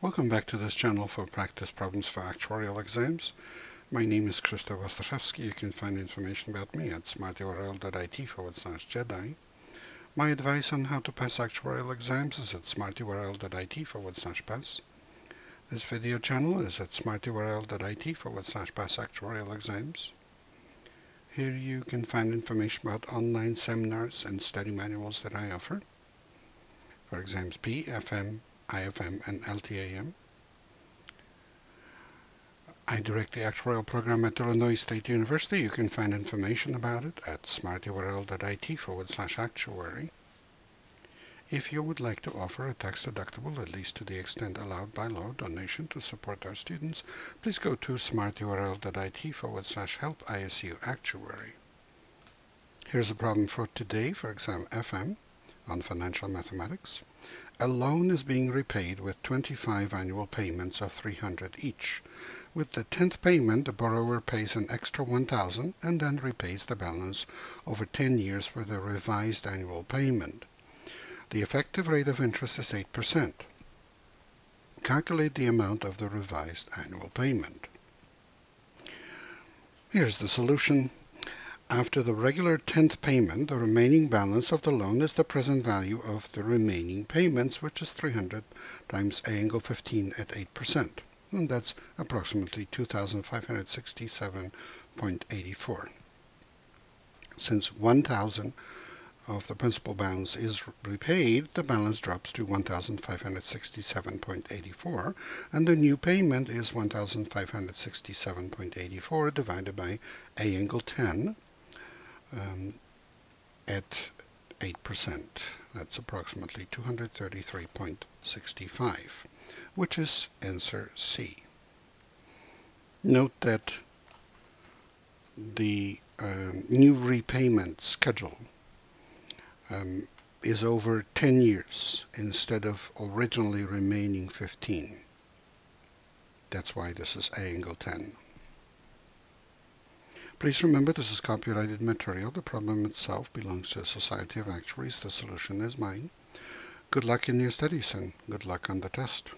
Welcome back to this channel for practice problems for actuarial exams. My name is Krzysztof Ostaszewski. You can find information about me at smarturl.it forward slash Jedi. My advice on how to pass actuarial exams is at smarturl.it forward slash pass. This video channel is at smarturl.it forward slash pass actuarial exams. Here you can find information about online seminars and study manuals that I offer for exams P, FM, IFM, and LTAM. I direct the actuarial program at Illinois State University. You can find information about it at smarturl.it forward slash actuary. If you would like to offer a tax-deductible, at least to the extent allowed by law, donation to support our students, please go to smarturl.it forward slash help ISU actuary. Here's a problem for today for exam FM on financial mathematics. A loan is being repaid with 25 annual payments of 300 each. With the 10th payment, the borrower pays an extra 1000 and then repays the balance over 10 years for the revised annual payment. The effective rate of interest is 8%. Calculate the amount of the revised annual payment. Here's the solution. After the regular 10th payment, the remaining balance of the loan is the present value of the remaining payments, which is 300 times A angle 15 at 8%. And that's approximately 2,567.84. Since 1,000 of the principal balance is repaid, the balance drops to 1,567.84, and the new payment is 1,567.84 divided by A angle 10, um, at 8%. That's approximately 233.65, which is answer C. Note that the um, new repayment schedule um, is over 10 years instead of originally remaining 15. That's why this is A angle 10. Please remember this is copyrighted material. The problem itself belongs to a Society of Actuaries. The solution is mine. Good luck in your studies and good luck on the test.